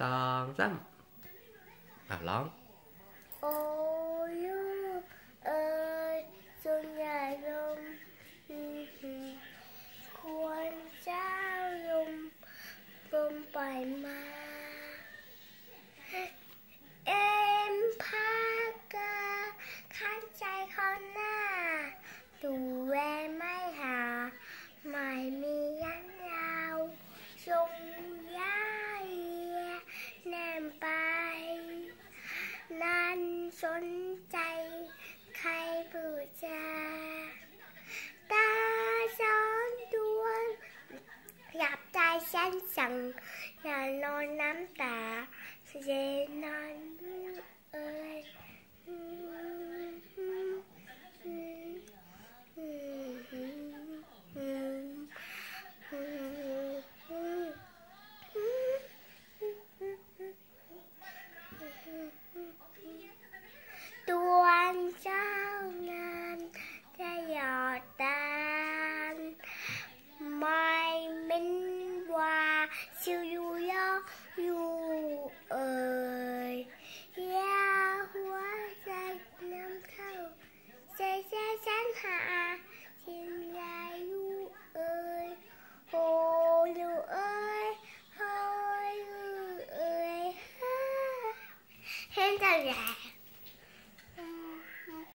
สองสามอ้าวร้อง โอ สนใจ ใครบูชาตาซ้อนดวงหยับใจฉันสั่งอย่านอนน้ำตาเย็นนอน 天的人。